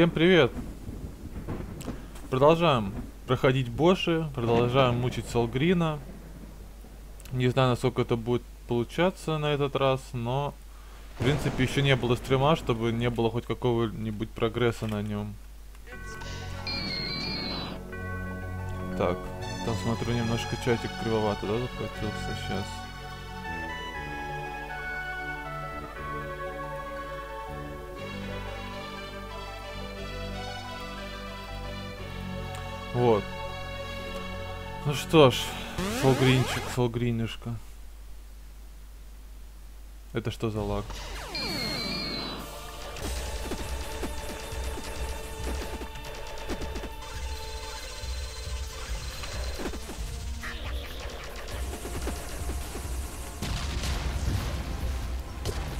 Всем привет! Продолжаем проходить боши, продолжаем мучить Солгрина. Не знаю, насколько это будет получаться на этот раз, но в принципе еще не было стрима, чтобы не было хоть какого-нибудь прогресса на нем. Так, там смотрю немножко чатик кривовато, да, захватился сейчас. Вот. Ну что ж, солгринчик, солгринишка. Это что за лак?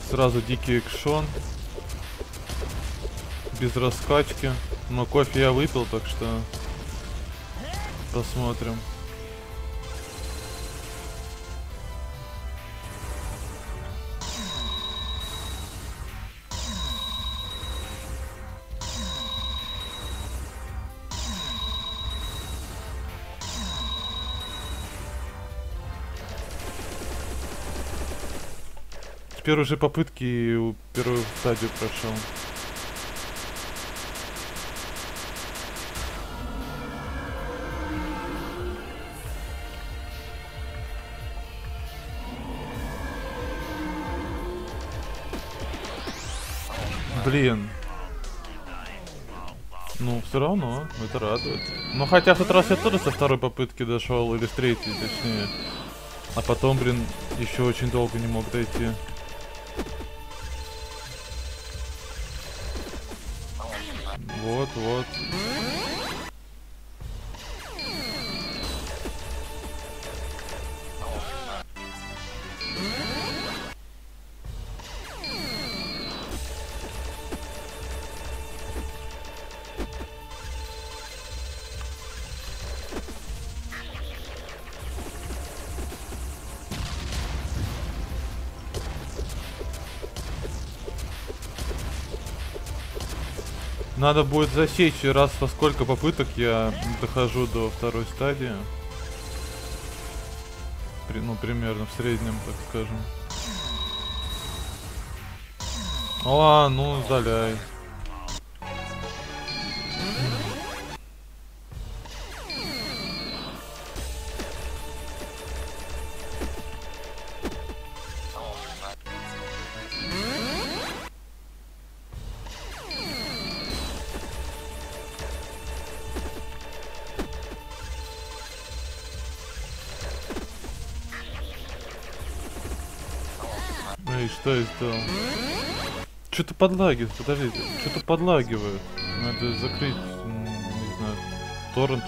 Сразу дикий экшон. Без раскачки. Но кофе я выпил, так что посмотрим. С первой же попытки у первую стадию прошел. Блин. Ну, все равно, это радует. Ну, хотя в тот раз я тоже со второй попытки дошел, или с третьей, точнее. А потом, блин, еще очень долго не мог дойти. Вот, вот. Надо будет засечь раз во сколько попыток я дохожу до второй стадии. При, ну, примерно, в среднем, так скажем. О, ну, заляй. Подлагивает, подождите, что-то подлагивает. Надо закрыть, не знаю, торрент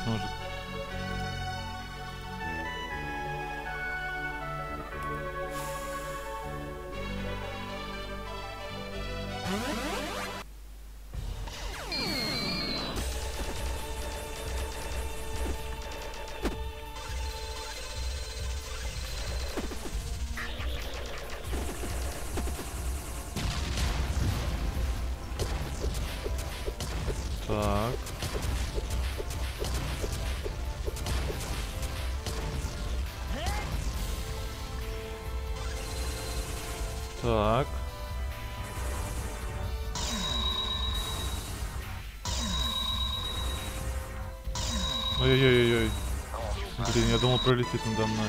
думал пролетит надо мной.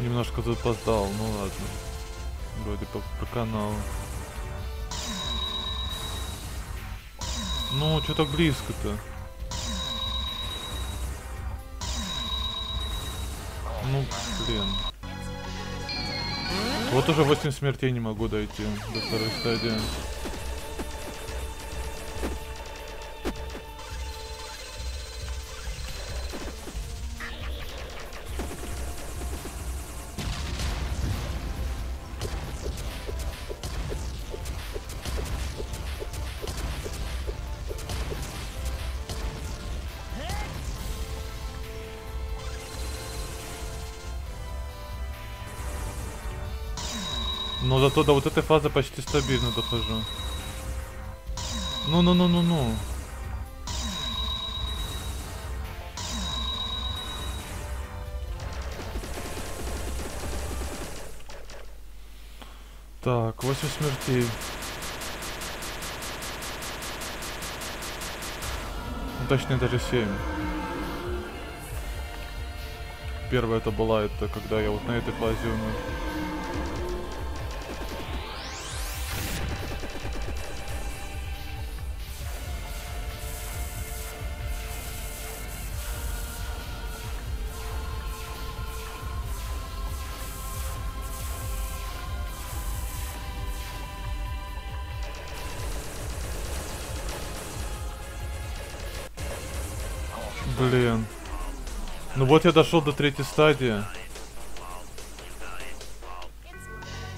Немножко запоздал, ну ладно. Вроде по, по каналу. Ну, что так близко-то? Ну, блин. Вот уже 8 смертей не могу дойти до второй стадии. что до вот этой фазы почти стабильно дохожу. Ну-ну-ну-ну-ну. Так, 8 смертей. Ну, точнее, даже 7. Первая это была, это когда я вот на этой фазе умер. Вот я дошел до третьей стадии.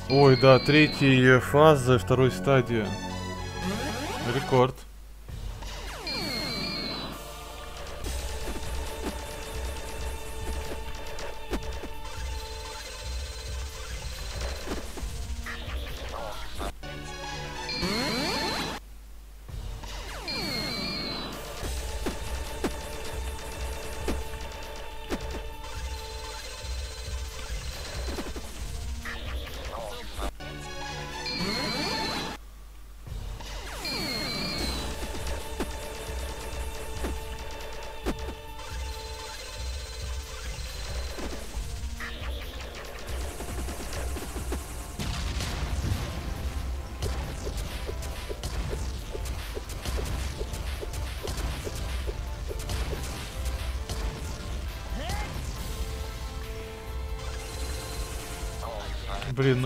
Ой, да, третьей фазы второй стадии. Рекорд.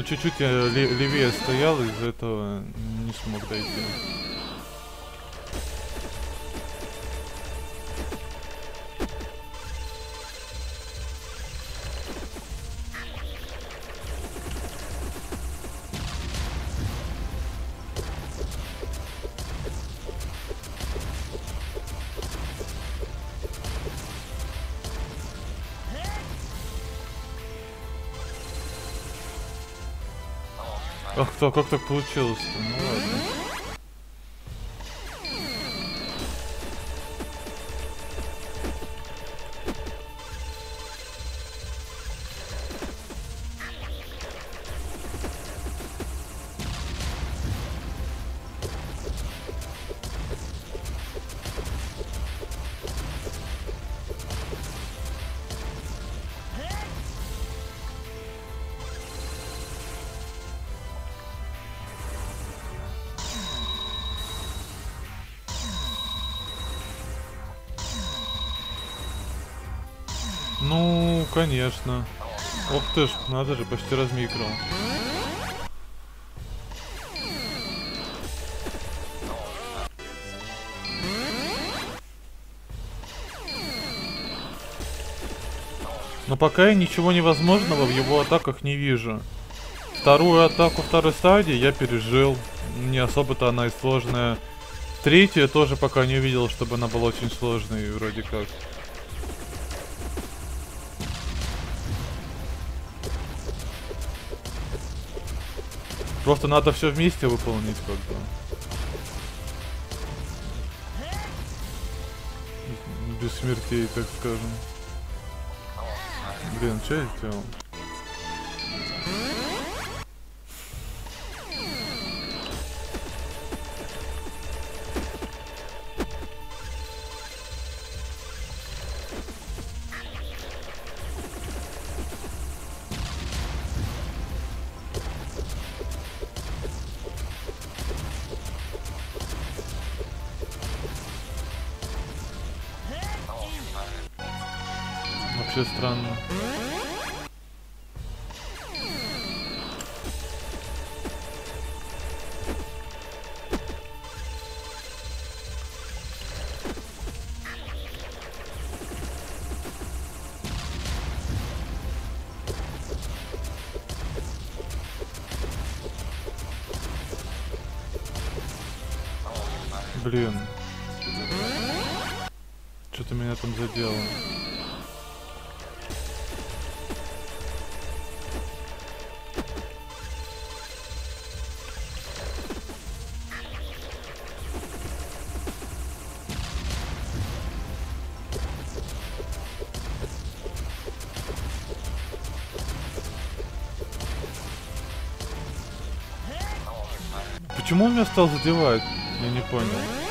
Чуть-чуть ле- левее стоял, из-за этого не смог дойти. Кто, как так получилось-то? Ну ладно. Конечно. Ох ты ж, надо же, почти размикрил. Но пока я ничего невозможного в его атаках не вижу. Вторую атаку второй стадии я пережил. Не особо-то она и сложная. Третью я тоже пока не увидел, чтобы она была очень сложной, вроде как. Просто надо все вместе выполнить как бы. Без смертей, так скажем. Блин, что я сделал? Почему он меня стал задевать? Я не понял.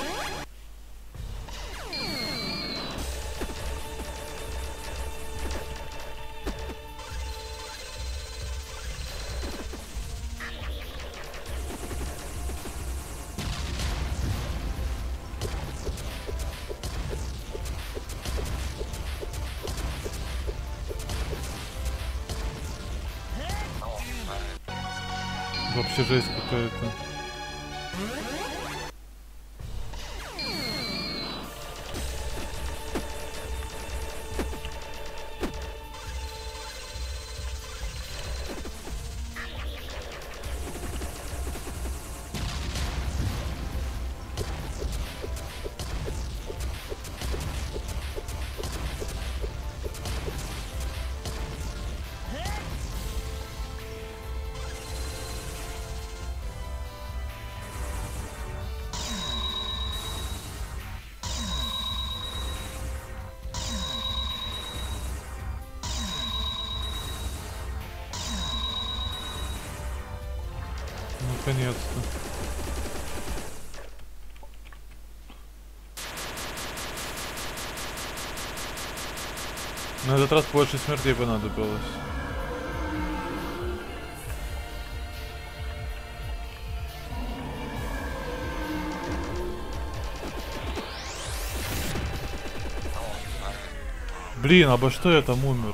Этот раз больше смертей понадобилось. Блин, обо что я там умер?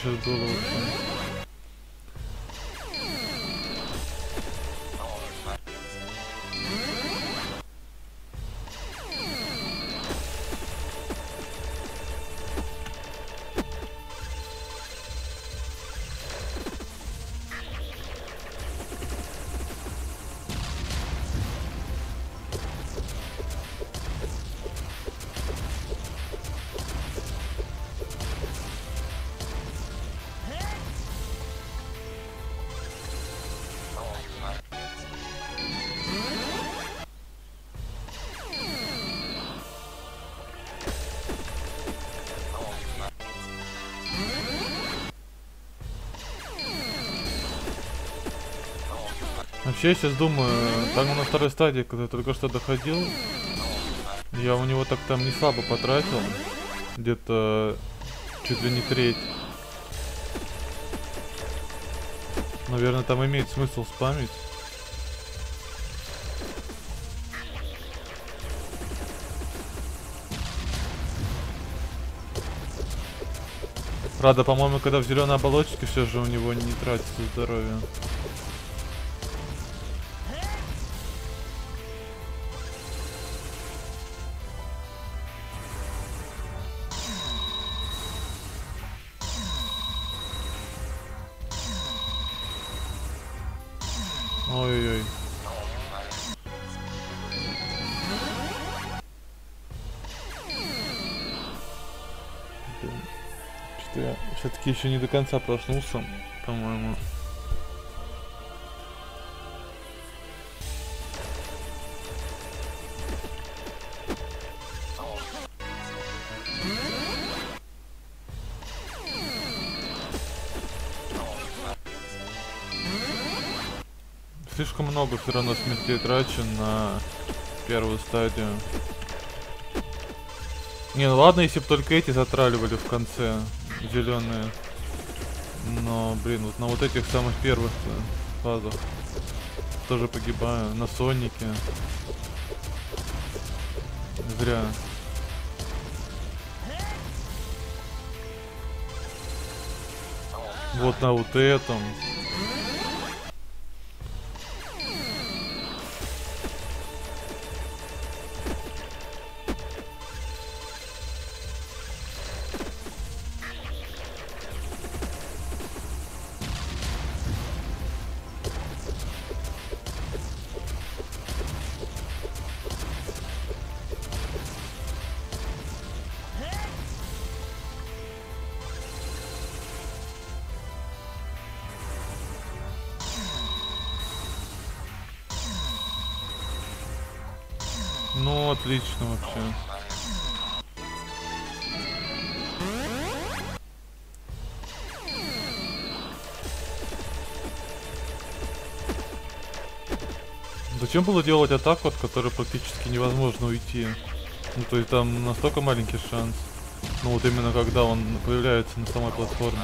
Что это сейчас Вообще, я сейчас думаю, там на второй стадии, когда я только что доходил, я у него так там не слабо потратил. Где-то чуть ли не треть. Наверное, там имеет смысл спамить. Правда, по-моему, когда в зеленой оболочке все же у него не тратится здоровье. Еще не до конца проснулся, по-моему. Слишком много все равно смертей трачу на первую стадию. Не, ну ладно, если бы только эти затраливали в конце, зеленые. Но, блин, вот на вот этих самых первых фазах тоже погибаю. На Сонике. Зря. Вот на вот этом. Зачем было делать атаку, от которой практически невозможно уйти? Ну, то есть там настолько маленький шанс. Ну, вот именно когда он появляется на самой платформе.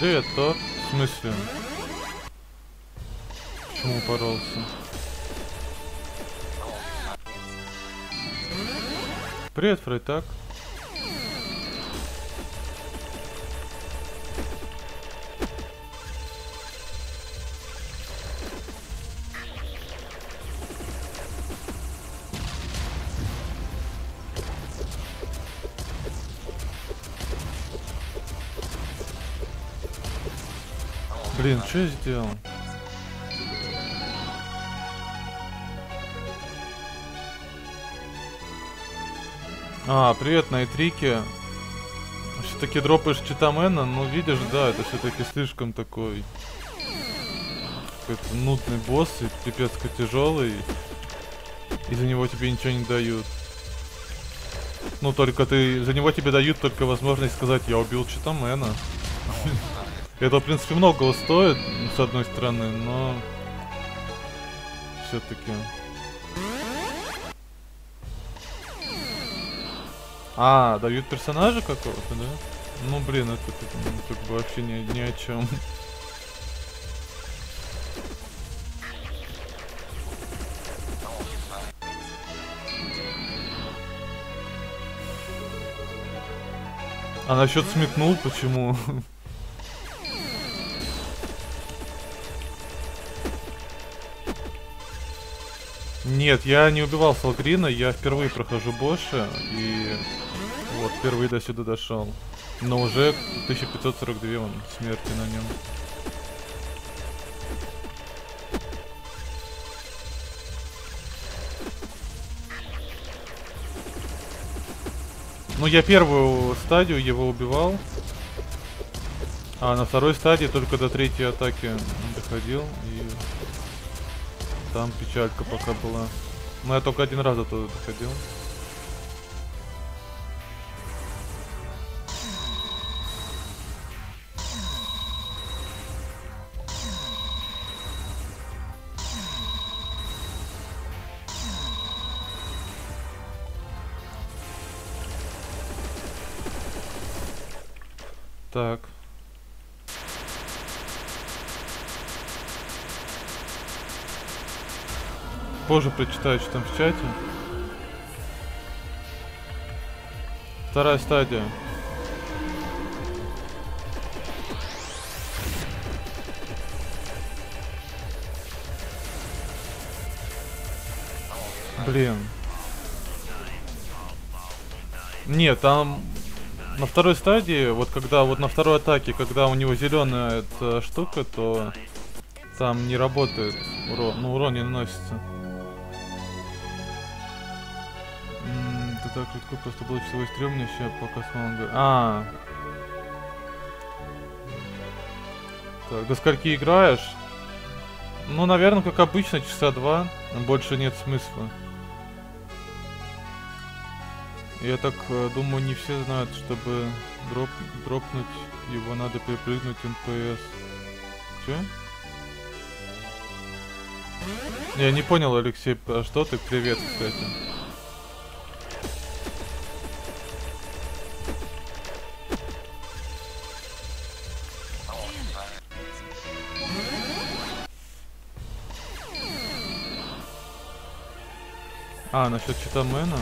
Привет, Тор. В смысле? Почему упоролся? Привет, Фрейтак. Что сделал? А, привет, Найтрики. Все-таки дропаешь Читамена, ну видишь, да, это все-таки слишком такой какой-то нудный босс и пипец тяжелый. И за него тебе ничего не дают. Ну, только ты... За него тебе дают только возможность сказать, я убил Читамена. Это, в принципе, многого стоит, с одной стороны, но... Все-таки... А, дают персонажа какого-то, да? Ну, блин, это, это ну, как бы вообще ни, ни о чем. А насчет сметнул, почему? Нет, я не убивал Салгрина, я впервые прохожу Боша, и вот, впервые до сюда дошел. Но уже 1542 он смерти на нем. Ну, я первую стадию его убивал. А на второй стадии только до третьей атаки доходил там печалька пока была. Но я только один раз до туда доходил. Так. Позже прочитаю, что там в чате. Вторая стадия. Блин. Нет, там на второй стадии, вот когда вот на второй атаке, когда у него зеленая эта штука, то там не работает урон, ну урон не наносится. Так легко просто было часовой стрём мне еще пока смогу. А. Так, до скольки играешь? Ну, наверное, как обычно, часа два. Больше нет смысла. Я так э, думаю, не все знают, чтобы дроп, дропнуть его, надо перепрыгнуть НПС. Че? Я не понял, Алексей, а что ты? Привет, кстати. А, насчет Читамена.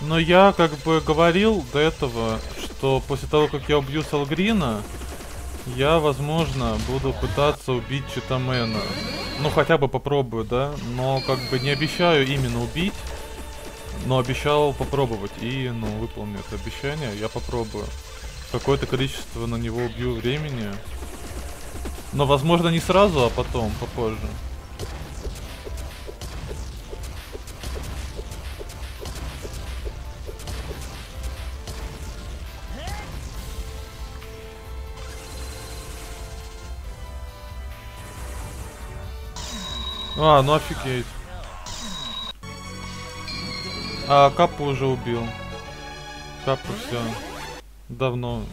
Но я как бы говорил до этого, что после того, как я убью Салгрина, я, возможно, буду пытаться убить Читамена. Ну, хотя бы попробую, да? Но как бы не обещаю именно убить. Но обещал попробовать. И, ну, выполню это обещание. Я попробую. Какое-то количество на него убью времени. Но, возможно, не сразу, а потом, попозже. А, ну офигеть. А, Капу уже убил. Капу все. Давно.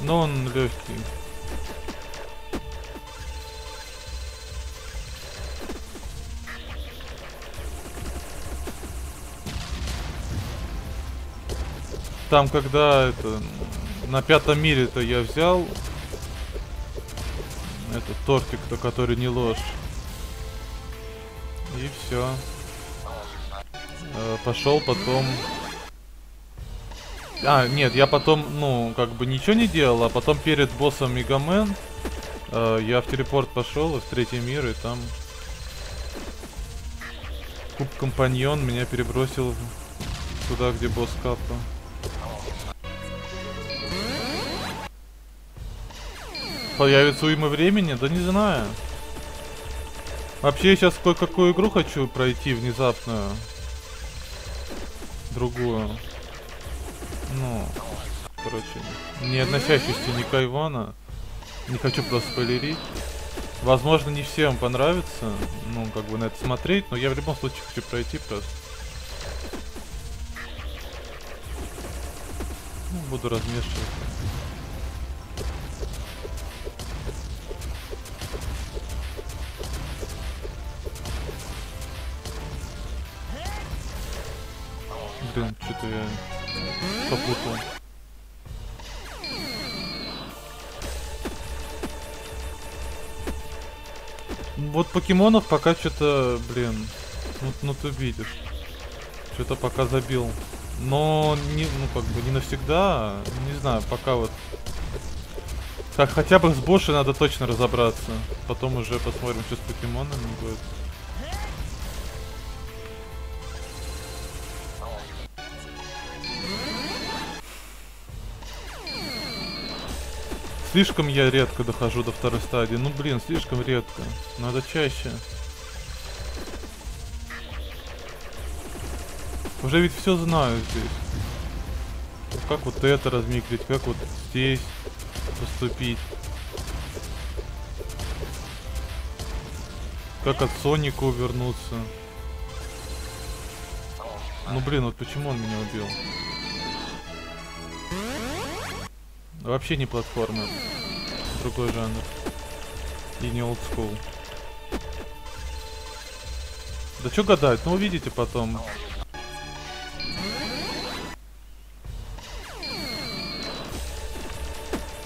Но он легкий. Там, когда это на пятом мире-то я взял этот тортик-то, который не ложь. И все. Э, пошел потом. А, нет, я потом, ну, как бы ничего не делал, а потом перед боссом Мегамен э, я в телепорт пошел, в третий мир, и там куб компаньон меня перебросил туда, где босс капа. Появится уйма времени? Да не знаю. Вообще я сейчас кое-какую игру хочу пройти внезапную. Другую. Ну, короче, не относящуюся ни к Айвана. Не хочу просто спойлерить. Возможно, не всем понравится, ну, как бы на это смотреть, но я в любом случае хочу пройти просто. Ну, буду размешивать. Что-то я попутал. Вот покемонов пока что-то, блин, ну, ну ты видишь. Что-то пока забил. Но не, ну как бы не навсегда, не знаю, пока вот. Так, хотя бы с Бошей надо точно разобраться. Потом уже посмотрим, что с покемонами будет. Слишком я редко дохожу до второй стадии. Ну блин, слишком редко. Надо чаще. Уже ведь все знаю здесь. Как вот это размикрить, как вот здесь поступить. Как от Соника увернуться. Ну блин, вот почему он меня убил? Вообще не платформа. Другой жанр. И не олдскул. Да что гадать, ну увидите потом.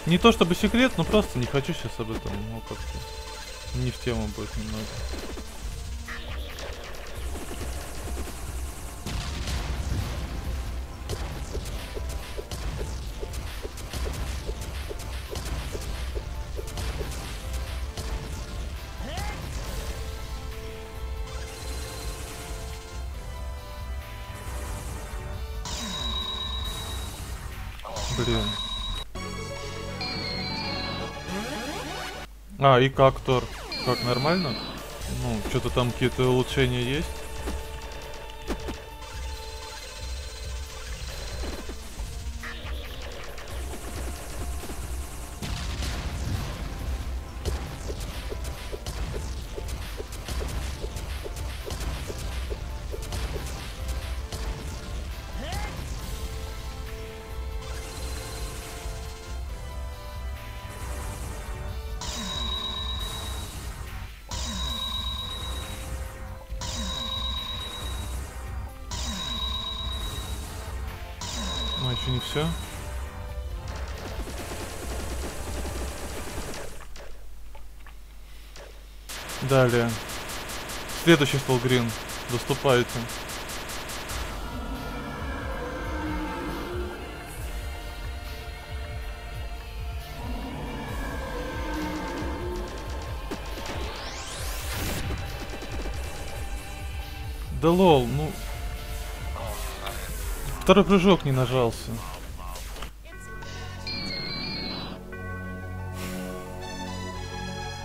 Не то чтобы секрет, но просто не хочу сейчас об этом, ну как-то не в тему будет немного. А, и как Тор? Как, нормально? Ну, что-то там какие-то улучшения есть? еще не все. Далее. Следующий стол грин. Доступайте. Да лол, ну Второй прыжок не нажался.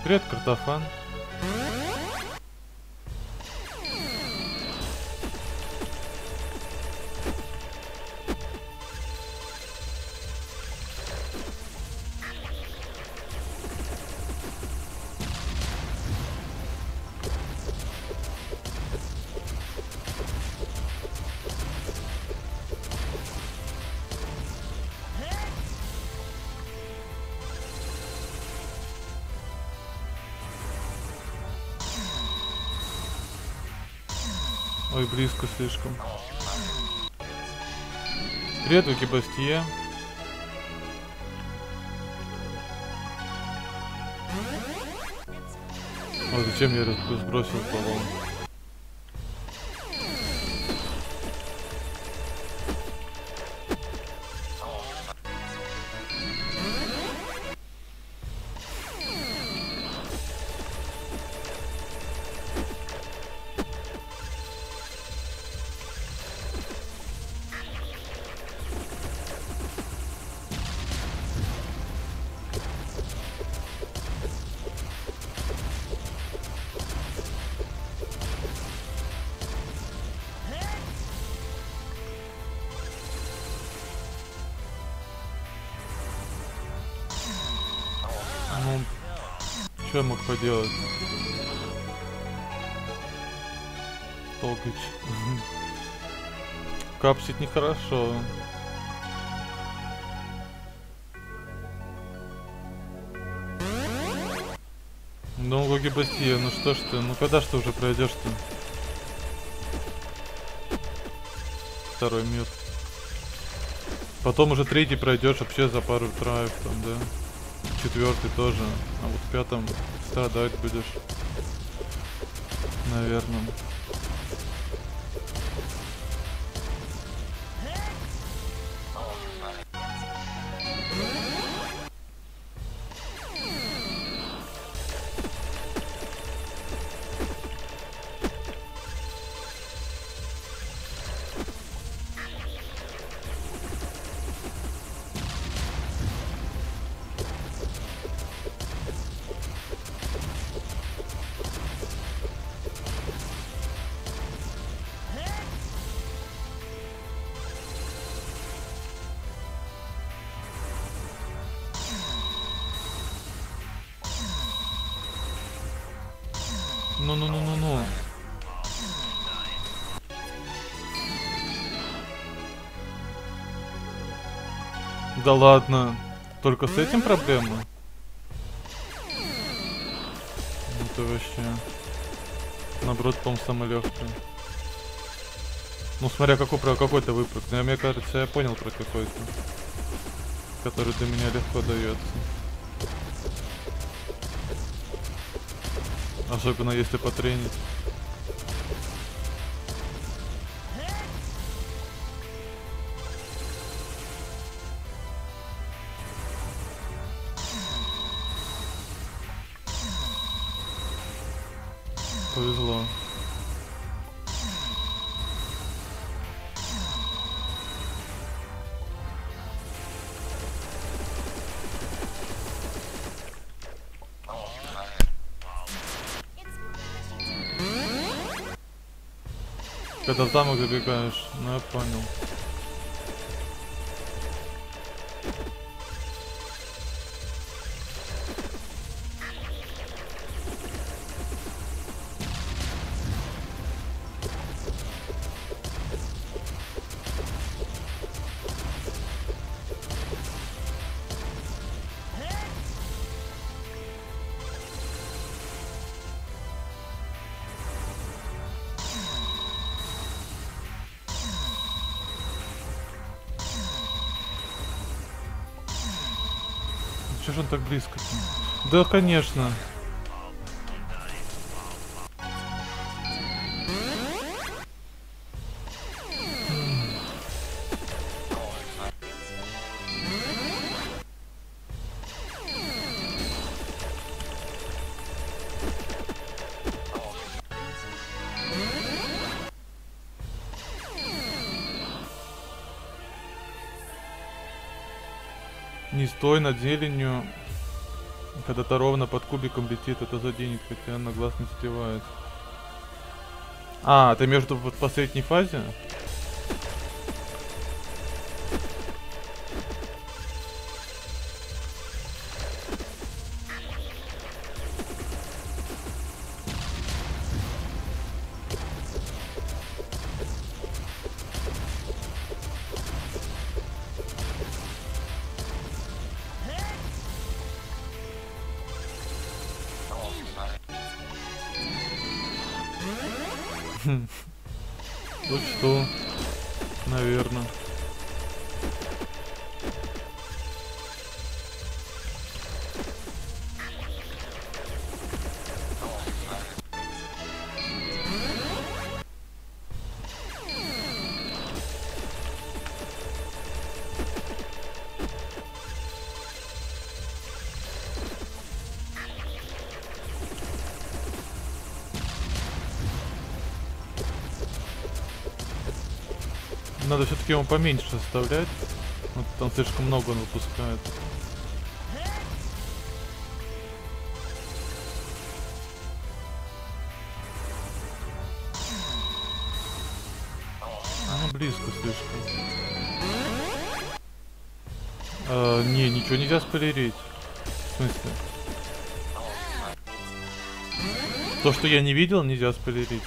Привет, картофан. Близко слишком. Привет, Викибастье. Ой, зачем я сбросил баллон? Что поделать? Толкач. Капсить нехорошо. Ну, Логи Бастия, ну что ж ты, ну когда ж ты уже пройдешь-то? Второй мир. Потом уже третий пройдешь вообще за пару траев там, да? Четвертый тоже. А вот в пятом страдать будешь. Наверное. Ну-ну-ну-ну-ну. Да ладно. Только с этим проблема? Ну ты вообще... Наоборот, по-моему, самое легкое. Ну, смотря какой, про какой то выпуск. Ну, мне кажется, я понял про какой-то. Который для меня легко дается. Особенно если потренить. В замок забегаешь, ну я понял. Да, конечно. Не стой над зеленью когда-то ровно под кубиком летит, это заденет, хотя на глаз не задевает. А, ты между в последней фазе? Вот что, наверное. Все-таки его поменьше оставлять. Вот там слишком много он выпускает. Ну, близко слишком. А, не, ничего нельзя спойлерить. В смысле? То, что я не видел, нельзя спойлерить.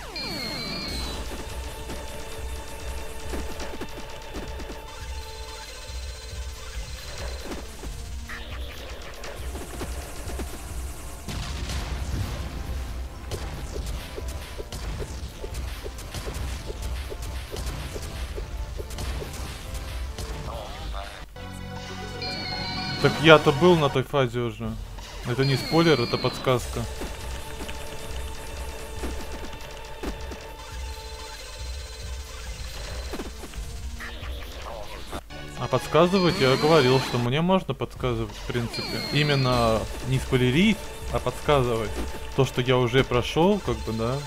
Я-то был на той фазе уже. Это не спойлер, это подсказка. А подсказывать я говорил, что мне можно подсказывать, в принципе. Именно не спойлерить, а подсказывать. То, что я уже прошел, как бы, да.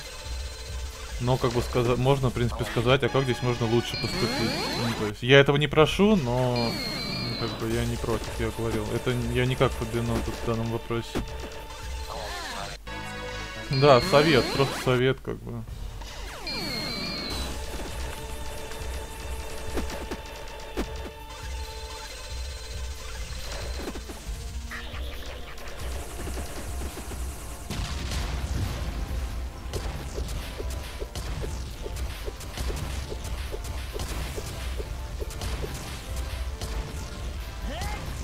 Но, как бы, сказать, можно, в принципе, сказать, а как здесь можно лучше поступить. Ну, то есть, я этого не прошу, но как бы я не против, я говорил. Это я никак подвину тут в данном вопросе. Да, совет, просто совет, как бы.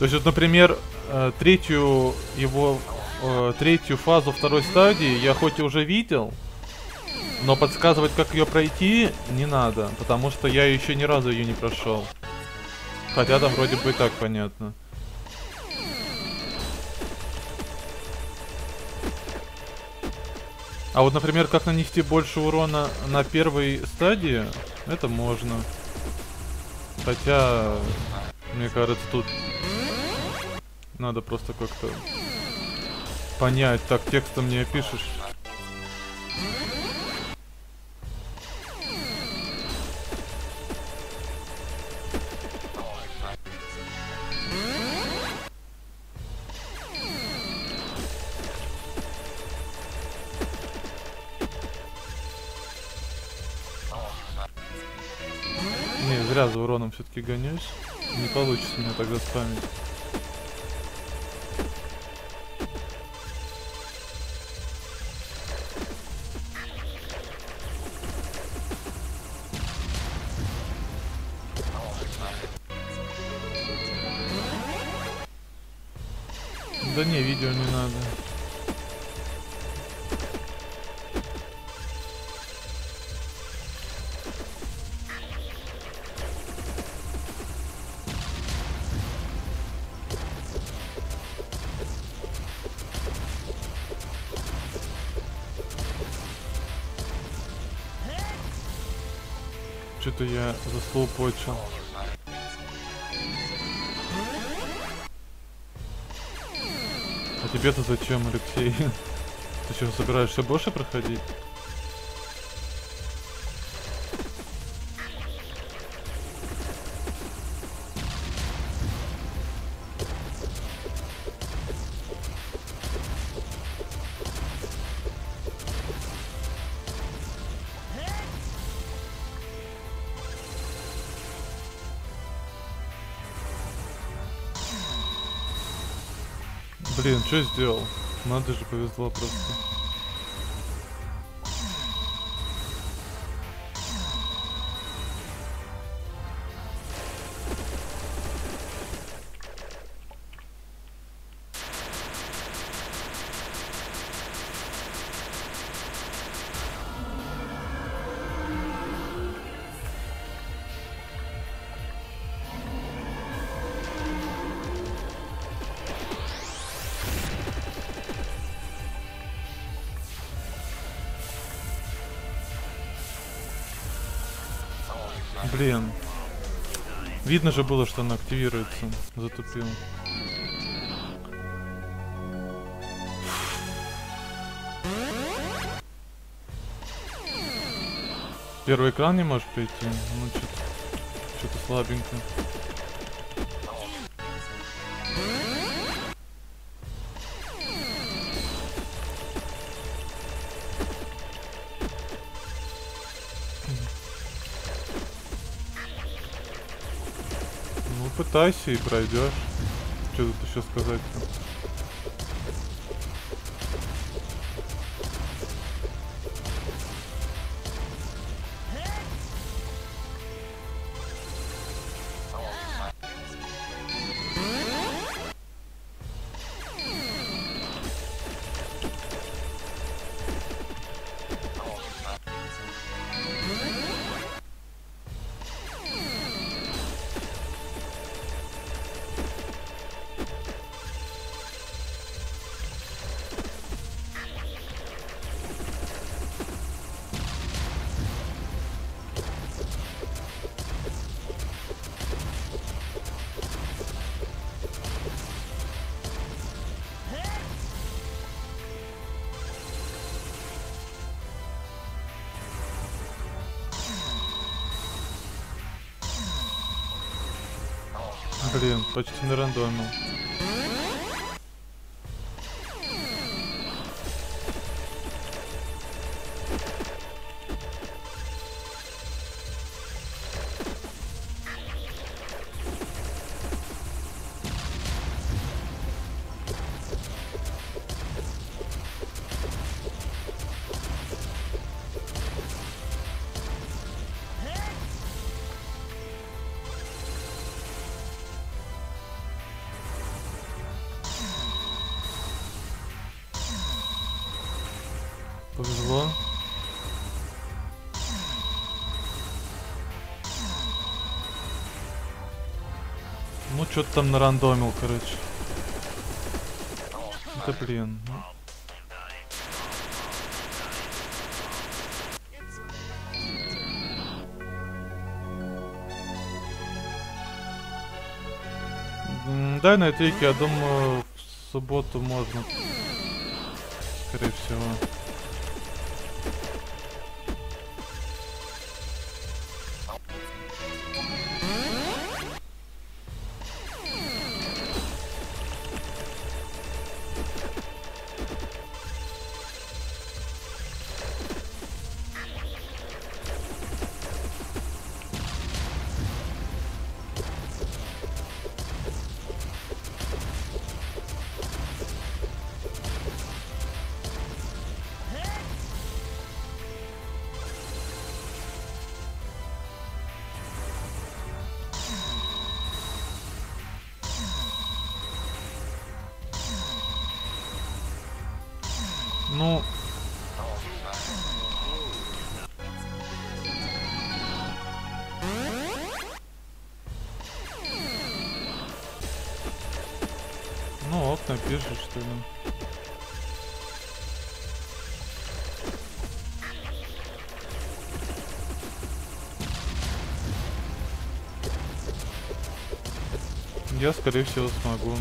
Есть вот, например, э, третью его э, третью фазу второй стадии я хоть и уже видел, но подсказывать, как ее пройти, не надо, потому что я еще ни разу ее не прошел. Хотя там вроде бы и так понятно. А вот, например, как нанести больше урона на первой стадии, это можно. Хотя, мне кажется, тут надо просто как-то понять. Так, текстом не опишешь. Не, зря за уроном все-таки гонюсь. Не получится мне тогда спамить. Что-то я заслоупочил. А тебе-то зачем, Алексей? Ты что, собираешься больше проходить? Надо же, повезло просто. Видно же было, что она активируется. Затупил. Первый экран не можешь прийти? Ну, что-то что слабенько. Пытайся и пройдешь. Что тут еще сказать-то? Блин, почти на рандоме. Что-то там нарандомил, короче. Да блин. ну. Дай на этике, я думаю, в субботу можно. Скорее всего. Ок, напишешь, что ли. Я, скорее всего, смогу.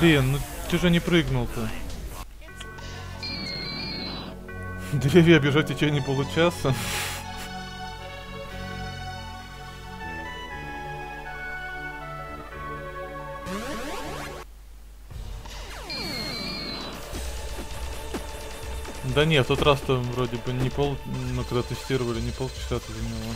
Блин, ну ты же не прыгнул-то. Деревья бежать в течение получаса. Да нет, в тот раз там вроде бы не пол, ну когда тестировали, не полчаса это заняло.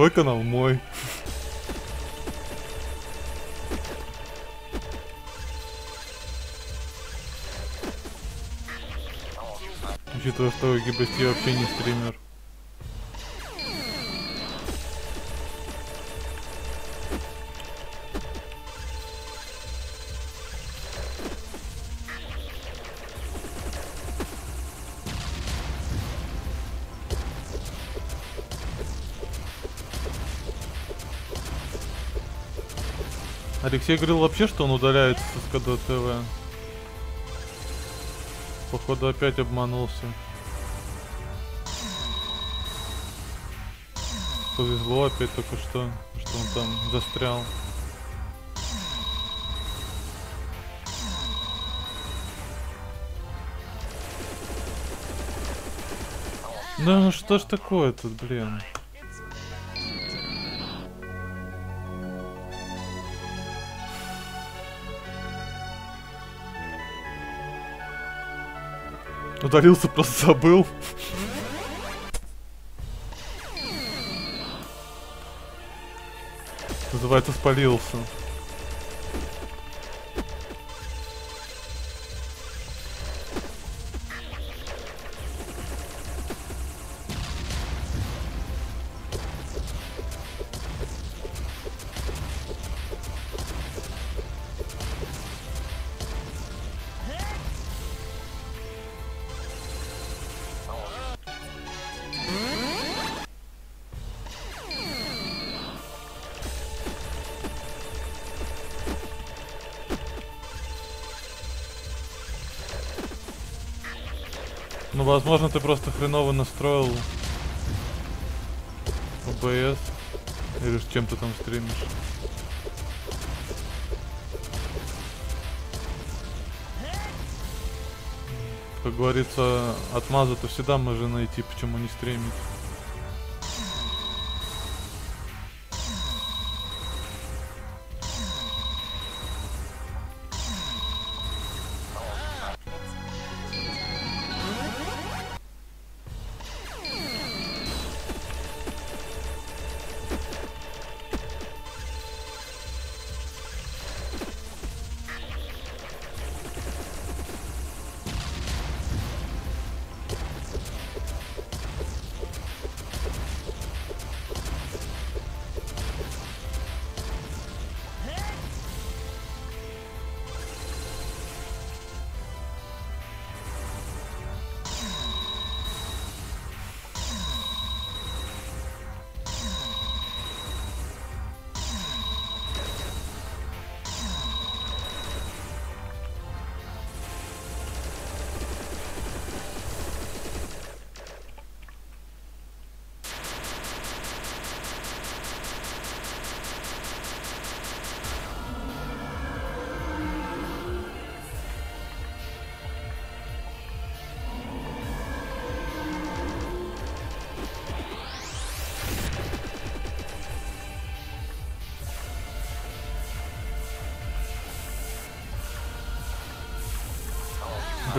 Твой канал мой. Учитывая, что Гибости вообще не стример. Алексей говорил вообще, что он удаляется с СКД ТВ. Походу опять обманулся. Повезло опять только что, что он там застрял. Да ну что ж такое тут, блин. Удалился, просто забыл. Называется, спалился. Говорится, отмазу-то всегда можно найти, почему не стримить.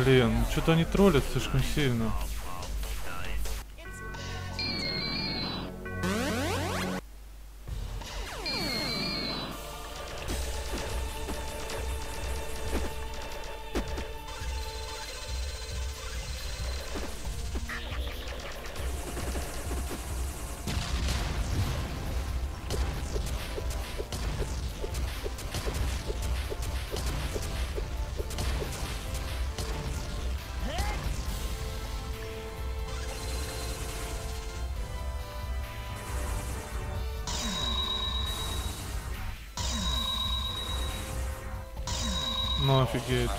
Блин, что-то они троллят слишком сильно. Ну офигеть.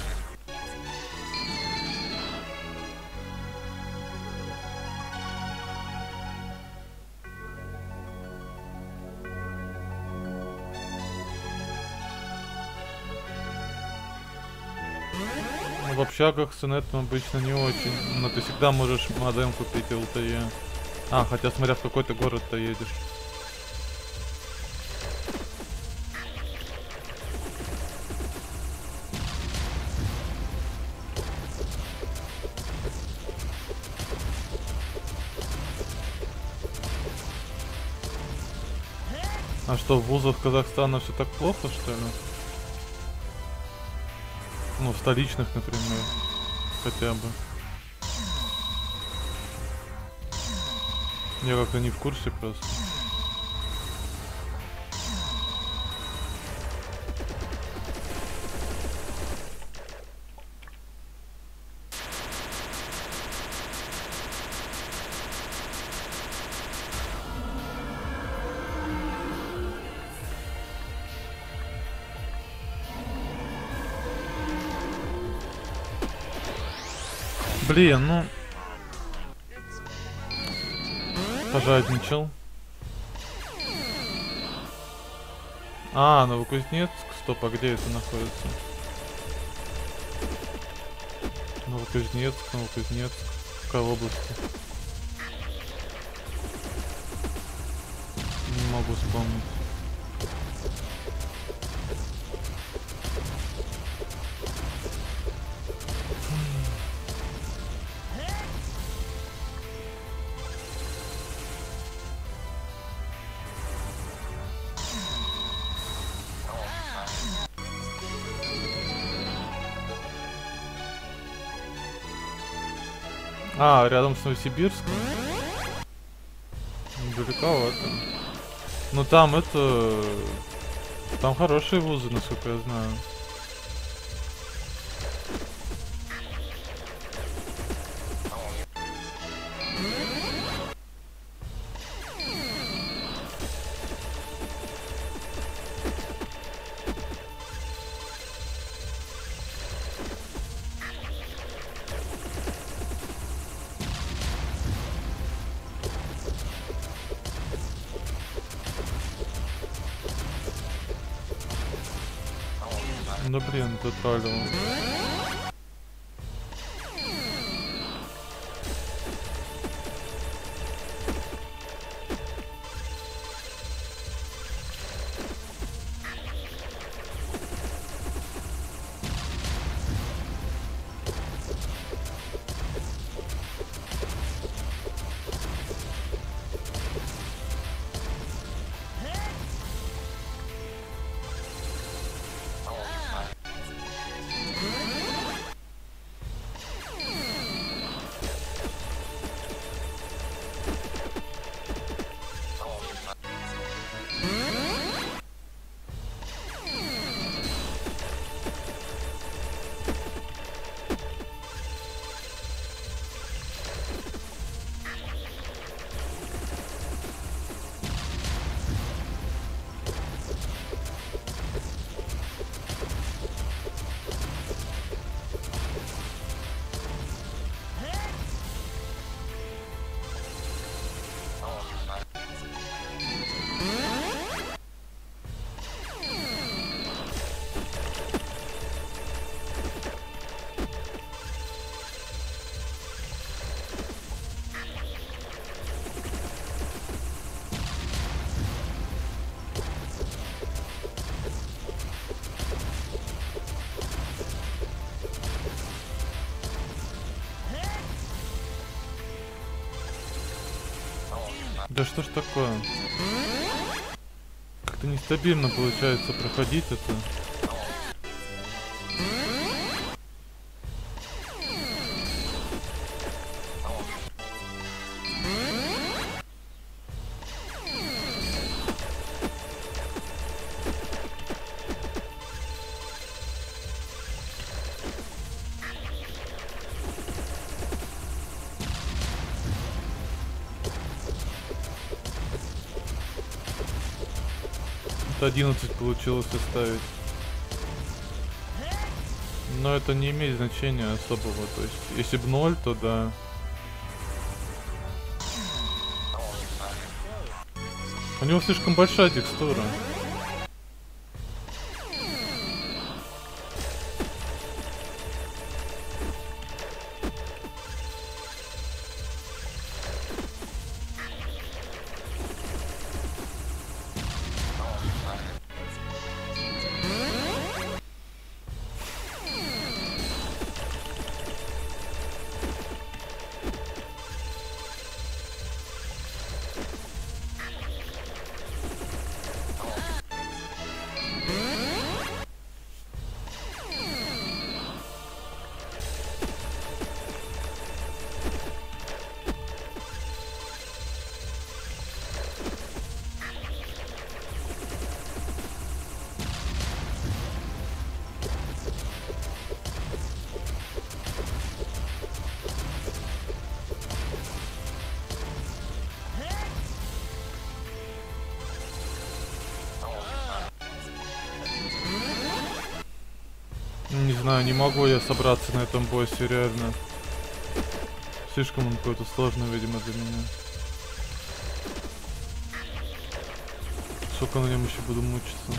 В общагах с инетом обычно не очень. Но ты всегда можешь модем купить LTE. А, хотя смотря в какой ты город-то едешь. Что, вузах Казахстана все так плохо, что ли? Ну, в столичных, например. Хотя бы. Я как-то не в курсе просто. Блин, ну... Пожадничал. А, Новокузнецк. Стоп, а где это находится? Новокузнецк, Новокузнецк. В какой области? Не могу вспомнить. Рядом с Новосибирском? Далековато. Ну там это... Там хорошие вузы, насколько я знаю. Да блин, ты троллил. Что ж такое? Как-то нестабильно получается проходить это. 11 получилось оставить. Но это не имеет значения особого. То есть, если бы 0, то да. У него слишком большая текстура. Знаю, не могу я собраться на этом боссе, реально. Слишком он какой-то сложный, видимо, для меня. Сколько на нем еще буду мучиться.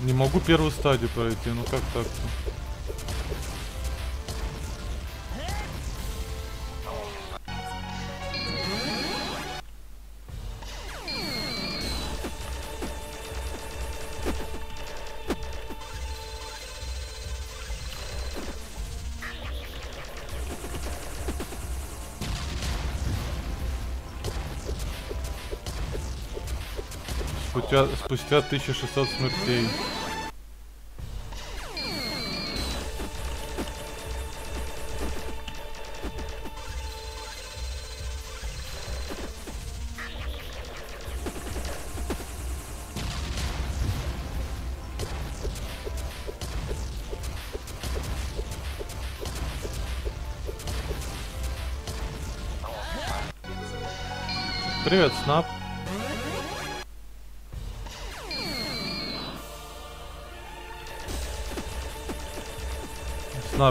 Не могу первую стадию пройти, ну как так-то? Спустя, спустя 1600 смертей.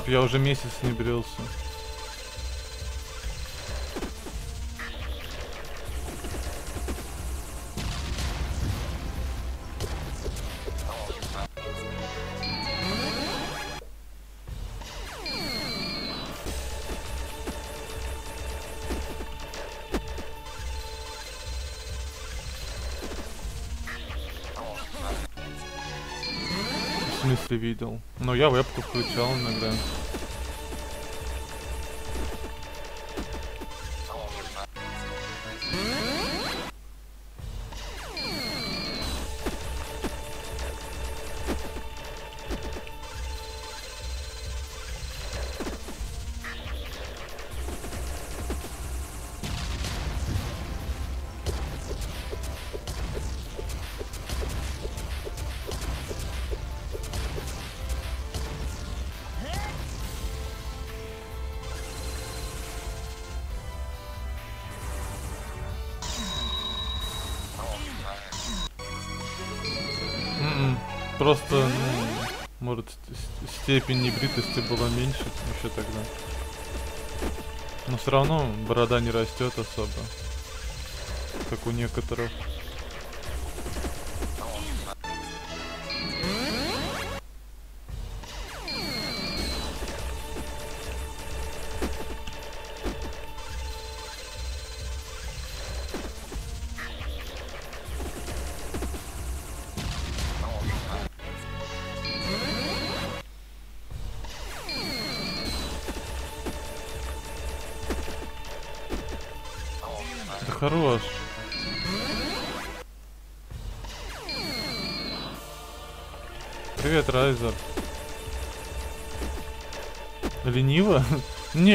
Я уже месяц не брился. Я вебку включал иногда. Просто, ну, может, ст- ст- степень небритости была меньше еще тогда. Но все равно борода не растет особо. Как у некоторых.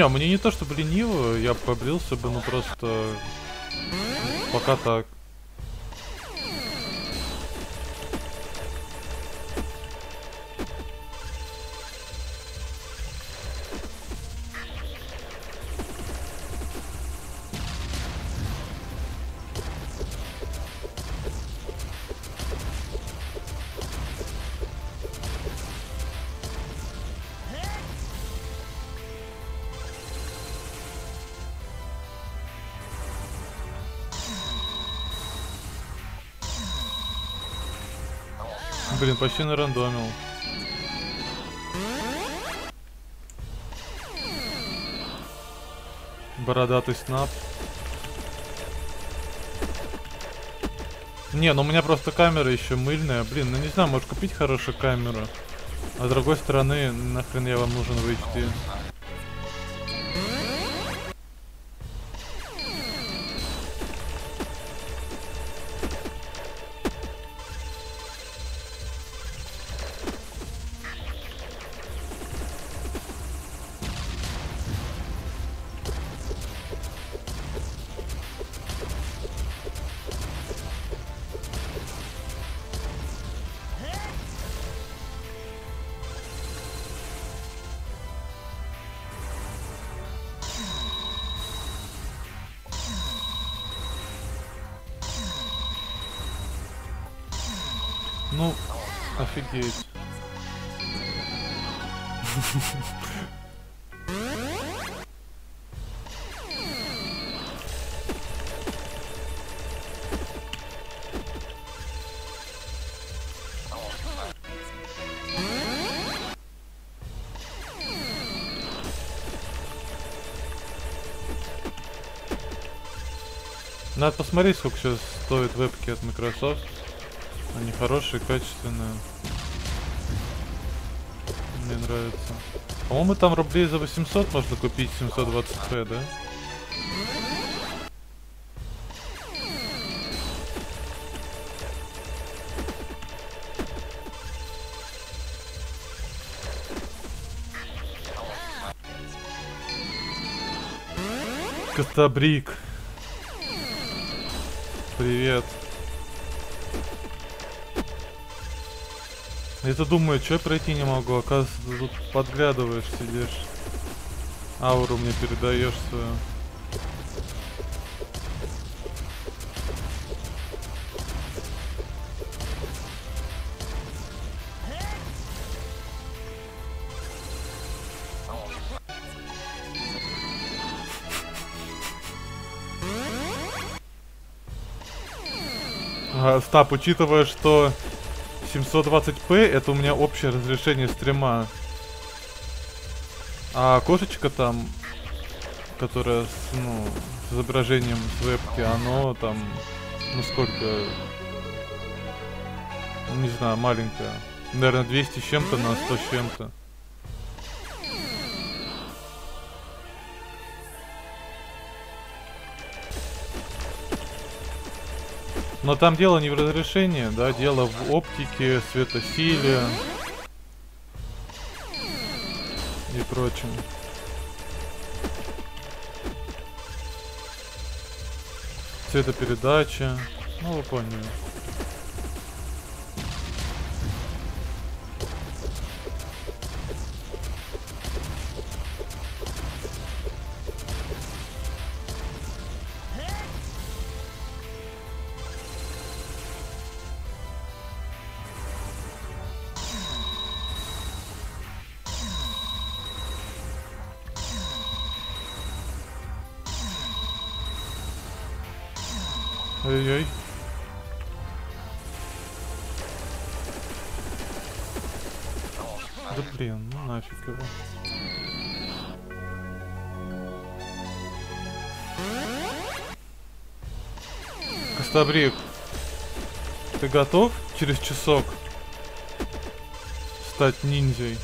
Не, мне не то чтобы лениво, я побрился бы, ну просто... Пока так. Почти нарандомил. Бородатый снап. Не, ну у меня просто камера еще мыльная. Блин, ну не знаю, может купить хорошую камеру. А с другой стороны, нахрен я вам нужен в HD. Надо посмотреть, сколько сейчас стоят вебки от Microsoft. Они хорошие, качественные. Мне нравится. По-моему, там рублей за 800 можно купить 720p, да? Костабрик. Привет. Я-то думаю, что я пройти не могу, оказывается, тут подглядываешь, сидишь. Ауру мне передаешь свою. Стап, учитывая, что 720p это у меня общее разрешение стрима. А кошечка там, которая с, ну, с изображением с вебки, оно там, ну сколько, не знаю, маленькое. Наверное, 200 с чем-то на 100 с чем-то. Но там дело не в разрешении, да, дело в оптике, светосиле и прочем. Цветопередача, ну вы поняли. Костобрик, ты готов через часок стать ниндзей?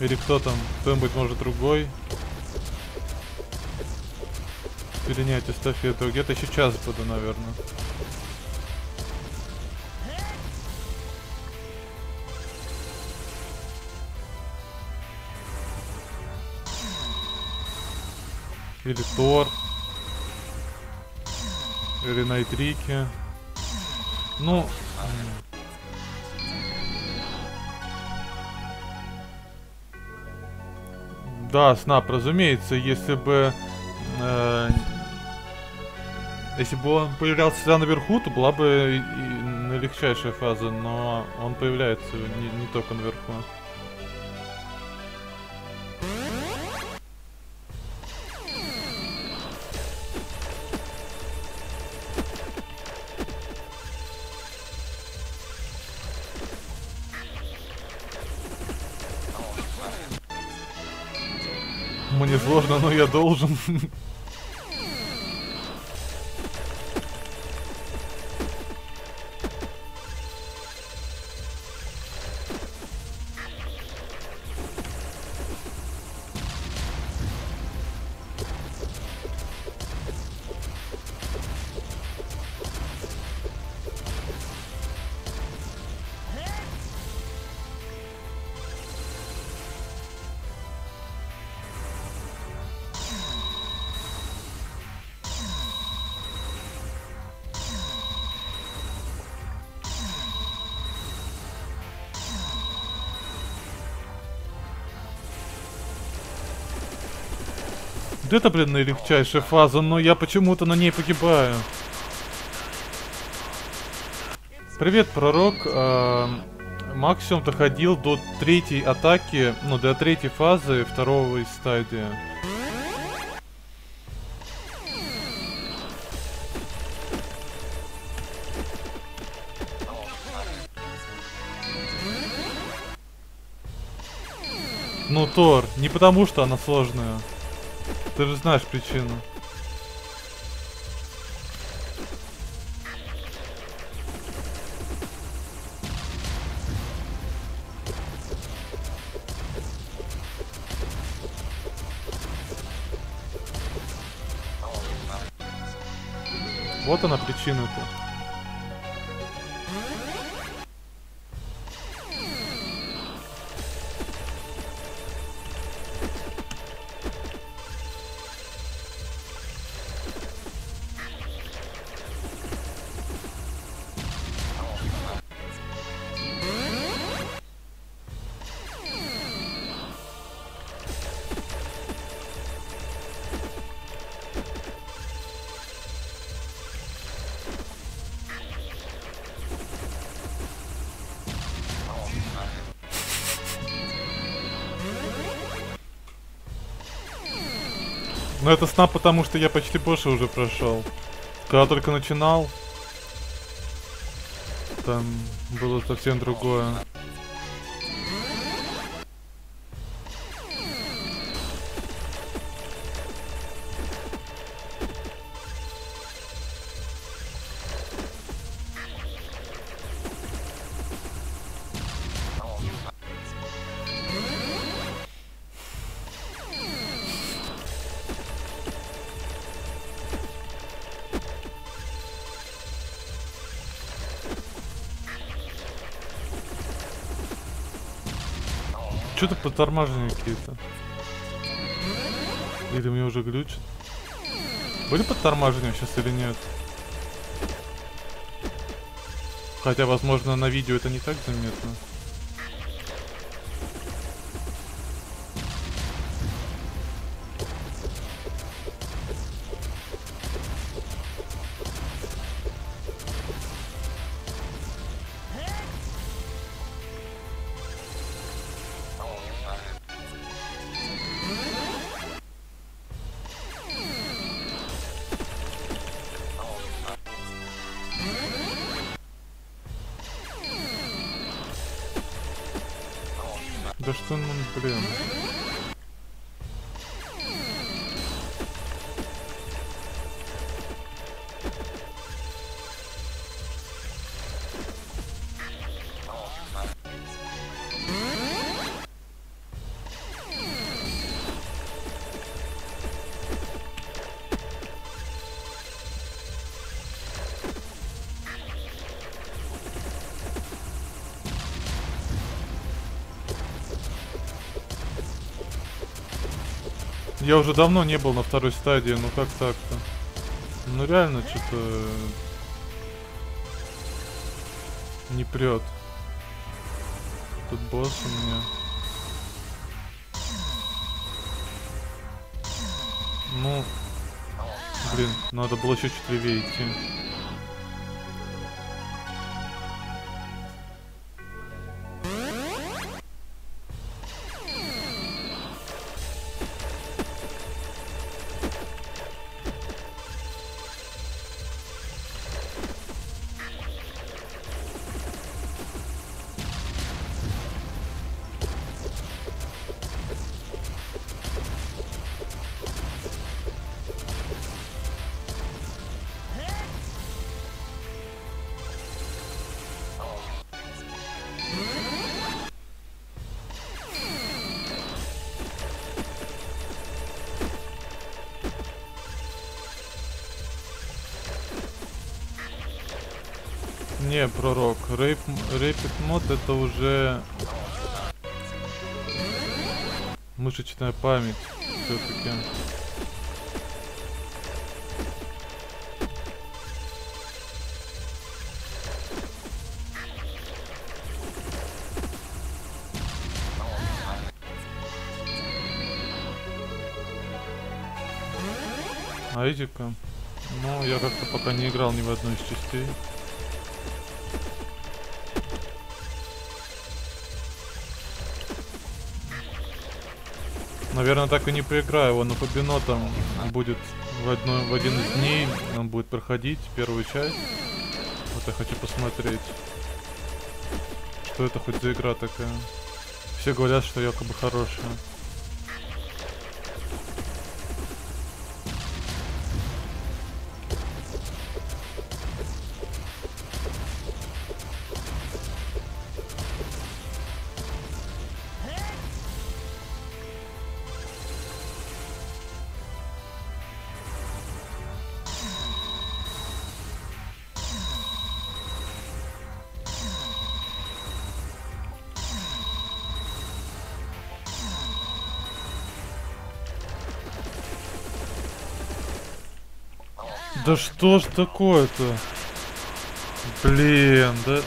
Или кто там? Кто-нибудь может другой? перенять эстафету. Где-то сейчас буду, наверное. Или Тор. Или Найтрики. Ну... Да, Снап, разумеется, если бы э, если бы он появлялся всегда наверху, то была бы и, и легчайшая фаза, но он появляется не, не только наверху. Это, блин, наилегчайшая фаза, но я почему-то на ней погибаю. Привет, пророк. А, максимум доходил до третьей атаки, ну, до третьей фазы второго из стадии. Ну, Тор, не потому что она сложная. Ты же знаешь причину. Но это снап, потому что я почти больше уже прошел. Когда только начинал, там было совсем другое. Подтормаживания какие-то. Или мне уже глючит? Были подтормаживания сейчас или нет? Хотя, возможно, на видео это не так заметно. Я уже давно не был на второй стадии, ну как так-то? Ну реально что-то не прет. Тут босс у меня. Ну, блин, надо было еще чуть левее идти. Не, пророк. Рейп, Рейпит мод это уже мышечная память все-таки. А Эдика? Ну, я как-то пока не играл ни в одной из частей. Наверное, так и не поиграю его, но по бинотам будет в, одно, в один из дней он будет проходить первую часть. Вот я хочу посмотреть, что это хоть за игра такая. Все говорят, что якобы хорошая. Да что ж такое-то? Блин, да...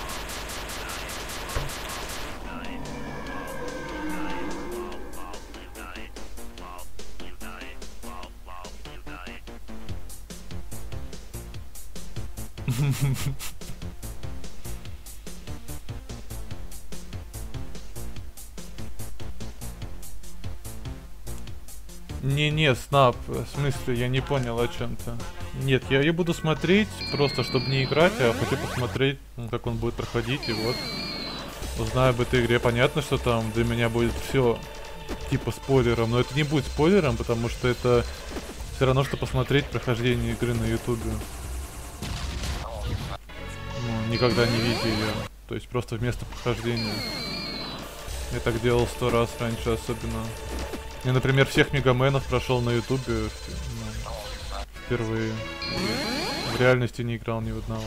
Не-не, Снап, в смысле, я не понял о чем то Нет, я ее буду смотреть, просто чтобы не играть, а хочу посмотреть, ну, как он будет проходить, и вот. Узнаю об этой игре. Понятно, что там для меня будет все типа спойлером, но это не будет спойлером, потому что это все равно, что посмотреть прохождение игры на ютубе. Ну, никогда не видя ее. То есть просто вместо прохождения. Я так делал сто раз раньше особенно. Я, например, всех Мегаменов прошел на Ютубе впервые. В реальности не играл ни в одного.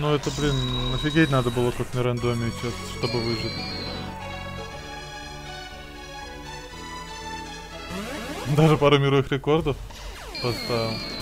Ну это, блин, офигеть надо было как на рандоме сейчас, чтобы выжить. Даже пару мировых рекордов поставил.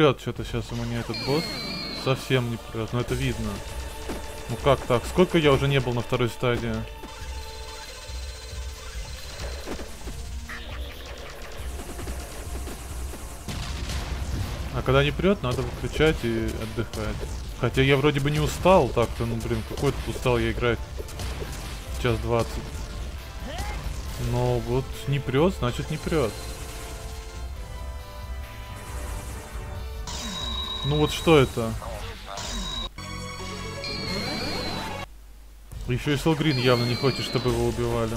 Прет что-то сейчас у меня этот босс. Совсем не прет, но это видно. Ну как так? Сколько я уже не был на второй стадии? А когда не прет, надо выключать и отдыхать. Хотя я вроде бы не устал так-то, ну блин, какой тут устал я играть час двадцать. Но вот не прет, значит не прет. Ну вот что это? Еще и Солгрин явно не хочет, чтобы его убивали.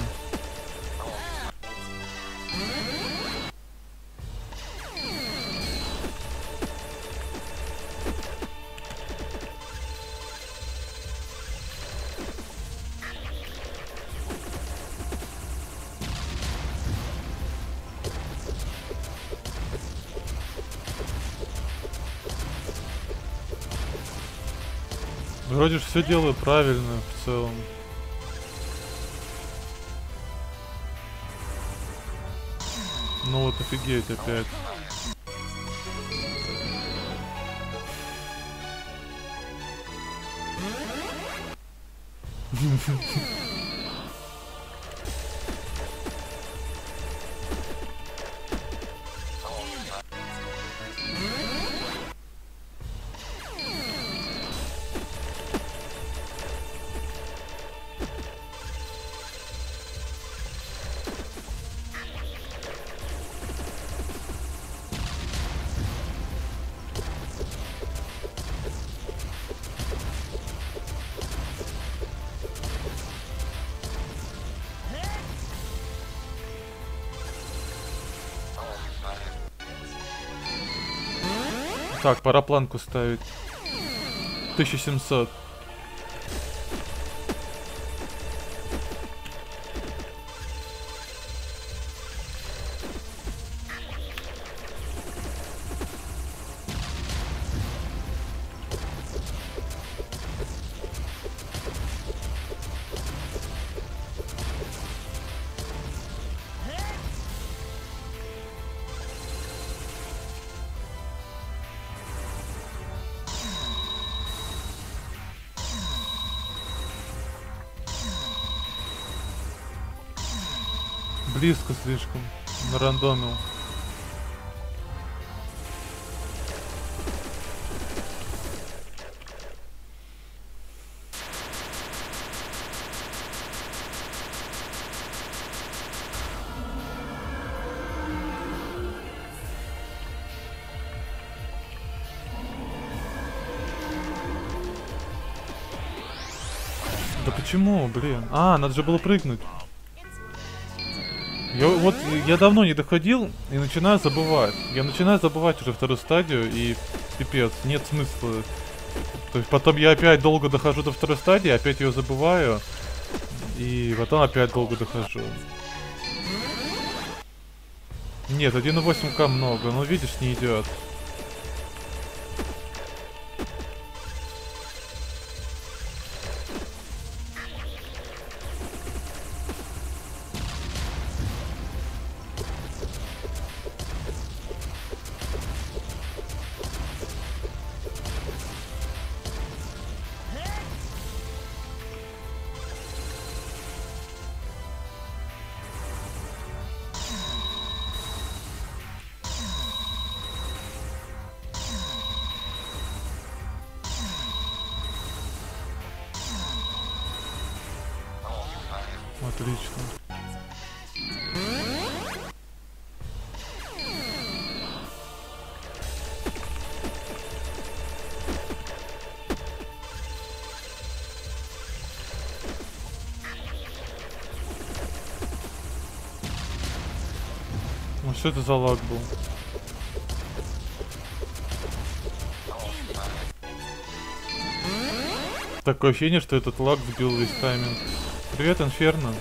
Все делаю правильно в целом. Ну вот офигеть опять. Так, пора планку ставить. 1700. Нарандомил. Да почему, блин? А, надо же было прыгнуть. Я вот я давно не доходил и начинаю забывать. Я начинаю забывать уже вторую стадию и пипец, нет смысла. То есть потом я опять долго дохожу до второй стадии, опять ее забываю. И потом опять долго дохожу. Нет, 1.8к много, но видишь, не идет. Что это за лаг был? Такое ощущение, что этот лаг сбил весь тайминг. Привет, Инферно.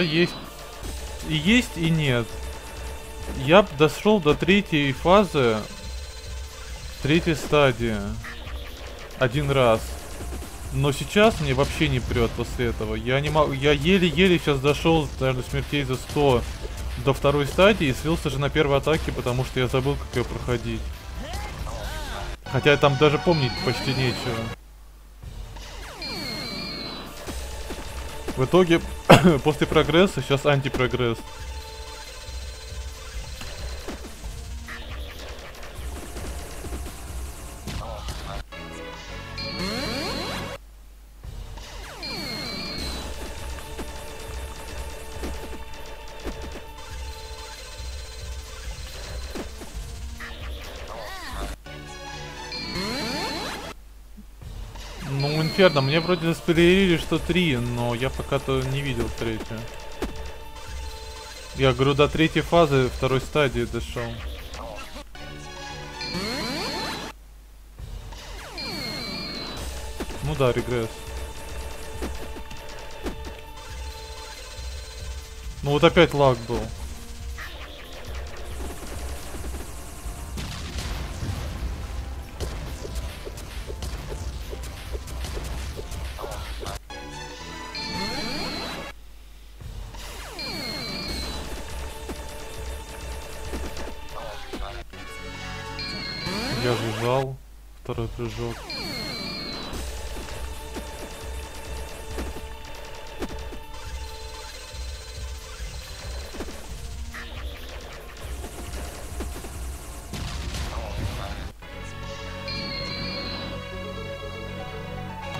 Да есть. И есть, и нет. Я дошел до третьей фазы, третьей стадии. Один раз. Но сейчас мне вообще не прет после этого. Я не могу. Я еле-еле сейчас дошел, наверное, смертей за 100 до второй стадии и слился же на первой атаке, потому что я забыл, как ее проходить. Хотя там даже помнить почти нечего. В итоге, после прогресса, сейчас антипрогресс. Инферно, мне вроде заспойлерили, что три, но я пока-то не видел третью. Я говорю, до третьей фазы второй стадии дошел. Ну да, регресс. Ну вот опять лаг был. Прыжок.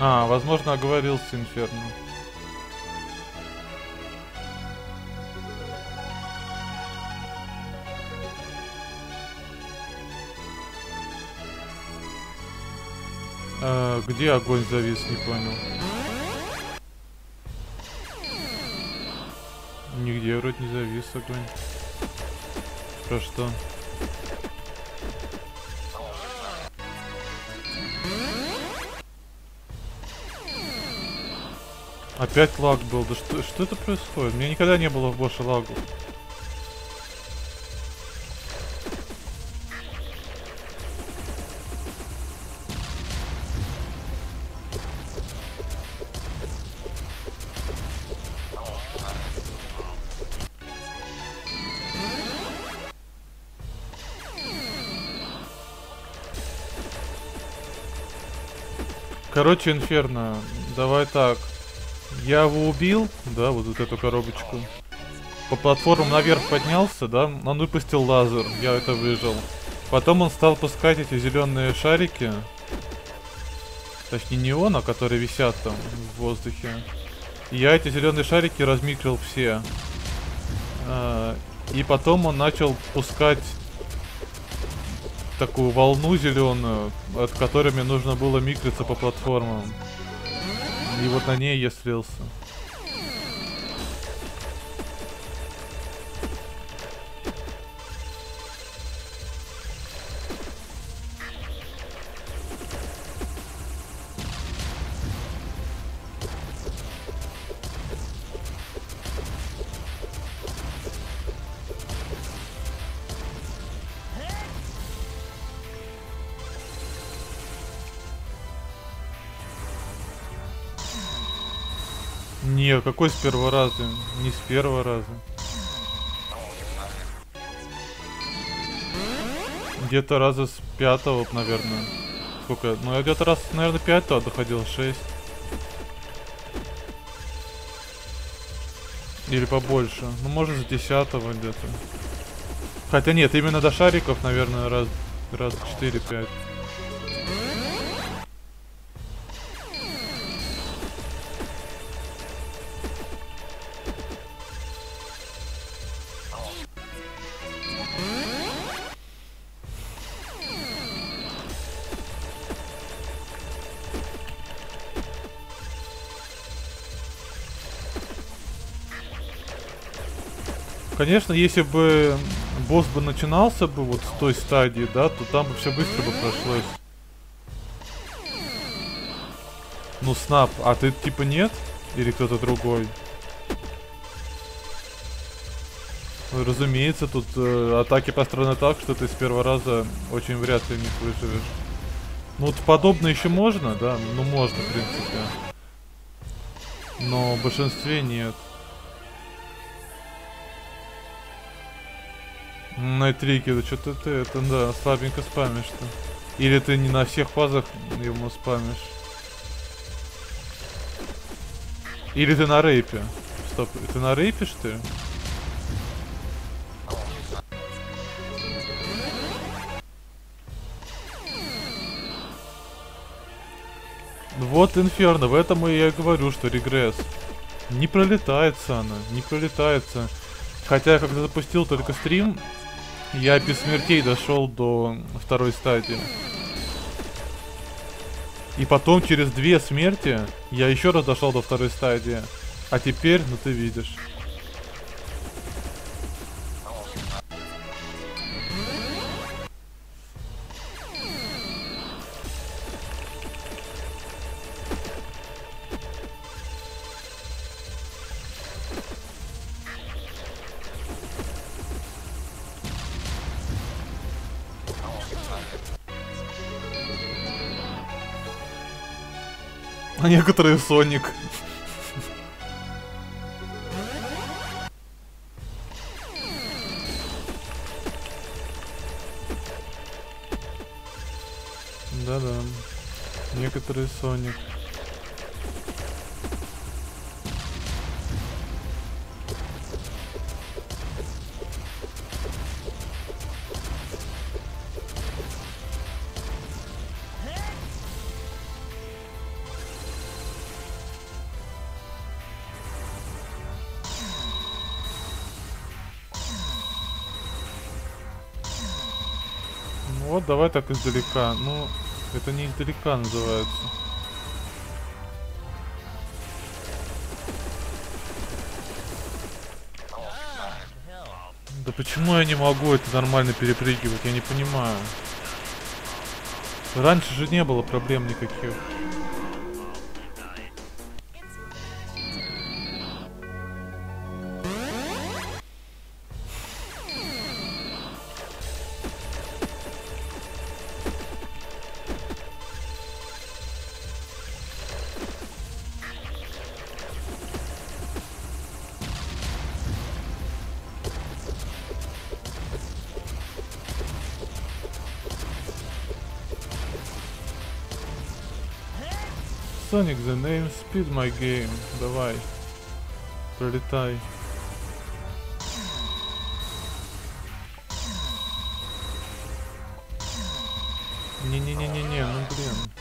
А, возможно, оговорился Инферно. Где огонь завис, не понял. Нигде вроде не завис огонь. Про что? Опять лаг был. Да что, что это происходит? Меня никогда не было в Боше лагу. Короче, Инферно, давай так. Я его убил, да, вот, вот эту коробочку. По платформам наверх поднялся, да, он выпустил лазер, я это выжил. Потом он стал пускать эти зеленые шарики. Точнее не он, а которые висят там в воздухе. И я эти зеленые шарики размикрил все. А, и потом он начал пускать такую волну зеленую, от которыми нужно было микриться по платформам. И вот на ней я слился. Какой с первого раза? Не с первого раза. Где-то раза с пятого, наверное. Сколько? Ну, я где-то раз, наверное, пятого доходил, шесть. Или побольше. Ну, может, с десятого где-то. Хотя нет, именно до шариков, наверное, раз, раз четыре-пять. Конечно, если бы босс бы начинался бы вот с той стадии, да, то там бы все быстро бы прошлось. Ну, Снап, а ты типа нет? Или кто-то другой? Разумеется, тут э, атаки построены так, что ты с первого раза очень вряд ли них выживешь. Ну, вот подобное еще можно, да? Ну, можно, в принципе. Но в большинстве нет. Найтрики, да что-то ты это, да, слабенько спамишь-то. Или ты не на всех фазах ему спамишь. Или ты на рейпе? Стоп, ты на рейпе что ли? Вот Инферно, в этом и я говорю, что регресс. Не пролетается она, не пролетается. Хотя, когда запустил только стрим, я без смертей дошел до второй стадии. И потом через две смерти я еще раз дошел до второй стадии. А теперь, ну ты видишь. Некоторые Соник. Да-да. Некоторые Соник. Так издалека. Ну, это не издалека называется. Да почему я не могу это нормально перепрыгивать? Я не понимаю. Раньше же не было проблем никаких. The name, speed my game. Давай. Пролетай. Не-не-не-не-не, ну блин.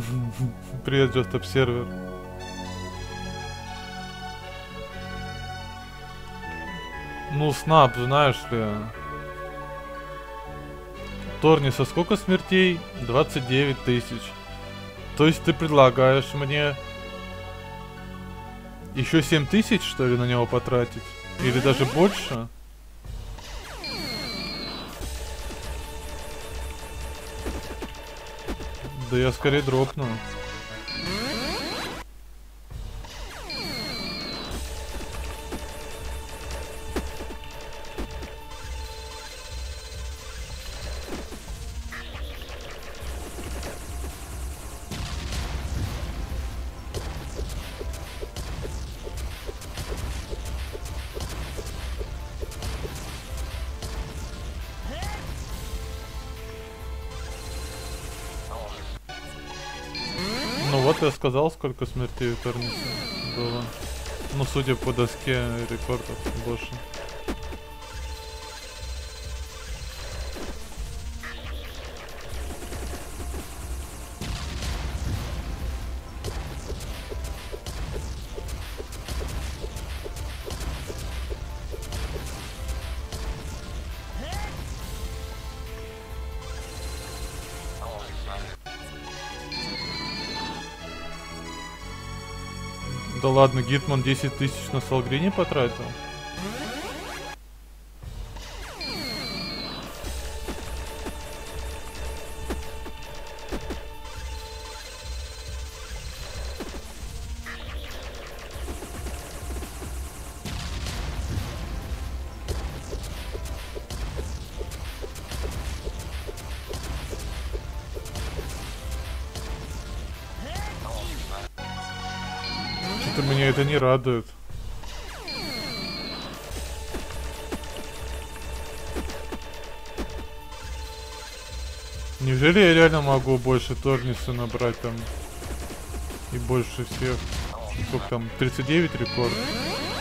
Привет, Just Observer. Ну, снап, знаешь ли. Торниса сколько смертей? 29 тысяч. То есть ты предлагаешь мне еще 7 тысяч, что ли, на него потратить? Или даже больше? Да я скорее дропну. Сказал, сколько смертей у Торниса было. Ну, судя по доске рекордов, больше. Ладно, Гитман 10 тысяч на Салгрине потратил? Могу больше Торниса набрать там? И больше всех. Сколько там? 39 рекорд?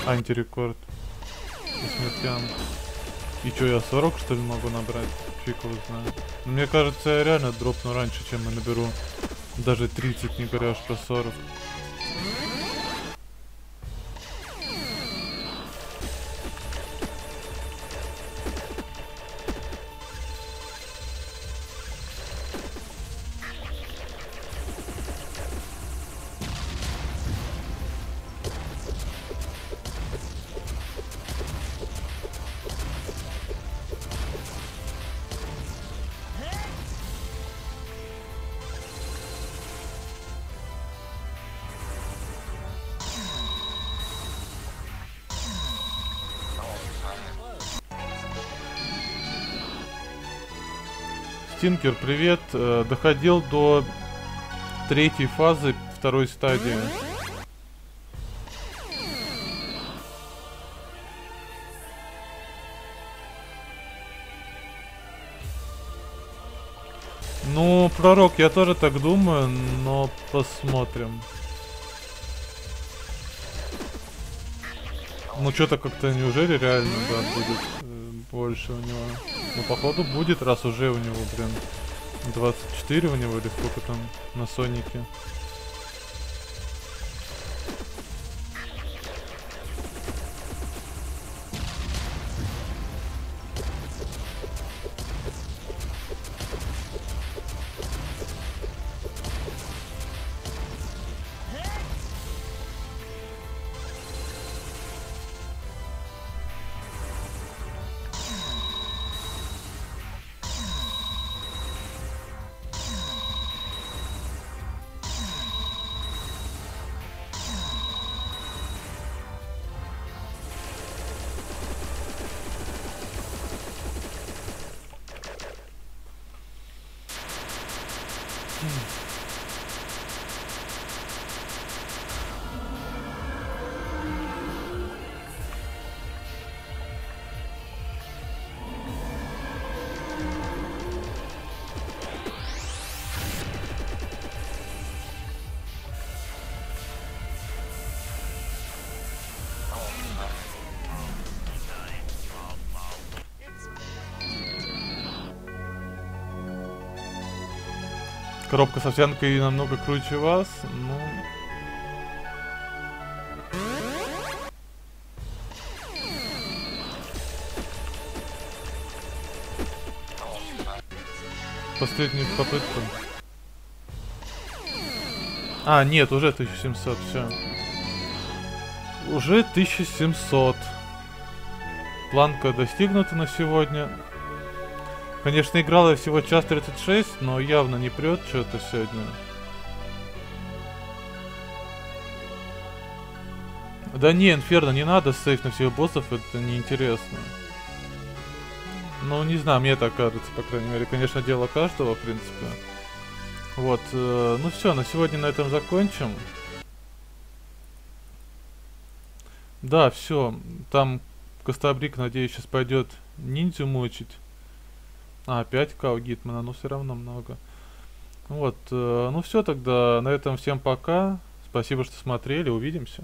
Антирекорд. По смертям. И что, я 40 что ли могу набрать? Фиг его знает. Но мне кажется, я реально дропну раньше, чем я наберу даже 30, не говоря уж про 40. Стинкер, привет. Э, доходил до третьей фазы второй стадии. Ну, пророк, я тоже так думаю, но посмотрим. Ну, что-то как-то неужели реально, да, будет э, больше у него. Ну, походу будет, раз уже у него, блин, 24 у него или сколько там на Сонике. Коробка с овсянкой намного круче вас, ну... Последнюю попытку. А, нет, уже 1700, все. Уже 1700. Планка достигнута на сегодня. Конечно, играла я всего час 36, но явно не прет что-то сегодня. Да не, Инферно, не надо сейф на всех боссов, это неинтересно. Ну, не знаю, мне так кажется, по крайней мере. Конечно, дело каждого, в принципе. Вот, э, ну все, на сегодня на этом закончим. Да, все. Там Костабрик, надеюсь, сейчас пойдет ниндзю мучить. А, 5к у Гитмана, но все равно много. Вот, э, ну все тогда, на этом всем пока. Спасибо, что смотрели, увидимся.